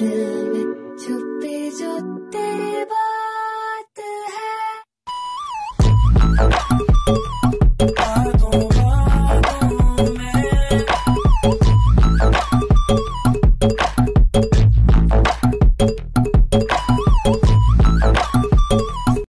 가슴에 좁히 줬대